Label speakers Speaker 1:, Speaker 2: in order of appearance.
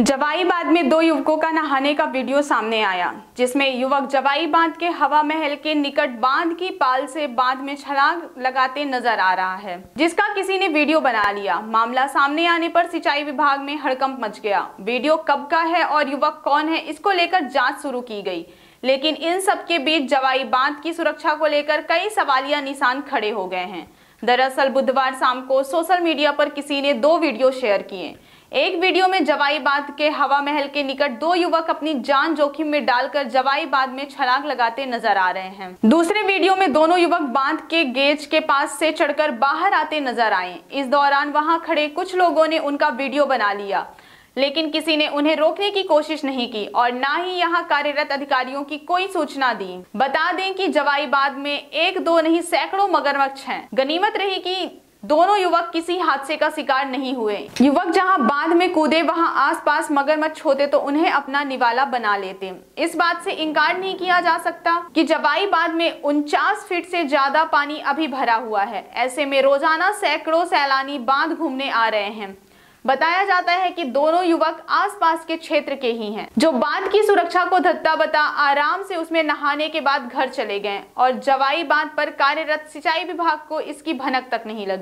Speaker 1: जवाई बाँध में दो युवकों का नहाने का वीडियो सामने आया, जिसमें युवक जवाई बाँध के हवा महल के निकट बाँध की पाल से बाँध में छलांग लगाते नज़र आ रहा है, जिसका किसी ने वीडियो बना लिया। मामला सामने आने पर सिंचाई विभाग में हड़कंप मच गया। वीडियो कब का है और युवक कौन है, इसको लेकर जाँच शुरू की गई लेकिन इन सबके बीच जवाई बाँध की सुरक्षा को लेकर कई सवालिया निशान खड़े हो गए हैं। दरअसल बुधवार शाम को सोशल मीडिया पर किसी ने दो वीडियो शेयर किए। एक वीडियो में जवाई बाँध के हवा महल के निकट दो युवक अपनी जान जोखिम में डालकर जवाई बाँध में छलांग लगाते नज़र आ रहे हैं। दूसरे वीडियो में दोनों युवक बाँध के गेज के पास से चढ़कर बाहर आते नज़र आए। इस दौरान वहाँ खड़े कुछ लोगों ने उनका वीडियो बना लिया, लेकिन किसी ने उन्हें रोकने की कोशिश नहीं की और ना ही यहाँ कार्यरत अधिकारियों की कोई सूचना दी। बता दें कि जवाई बाँध में एक दो नहीं, सैकड़ों मगरमच्छ हैं। गनीमत रही कि दोनों युवक किसी हादसे का शिकार नहीं हुए। युवक जहाँ बाँध में कूदे, वहाँ आसपास मगरमच्छ होते तो उन्हें अपना निवाला बना लेते। इस बात से इनकार नहीं किया जा सकता कि जवाई बाँध में उनचास फीट से ज़्यादा पानी अभी भरा हुआ है। ऐसे में रोज़ाना सैकड़ों सैलानी बाँध घूमने आ रहे हैं। बताया जाता है कि दोनों युवक आसपास के क्षेत्र के ही हैं। जो बाँध की सुरक्षा को धत्ता बता आराम से उसमें नहाने के बाद घर चले गए और जवाई बाँध पर कार्यरत सिंचाई विभाग को इसकी भनक तक नहीं लगी।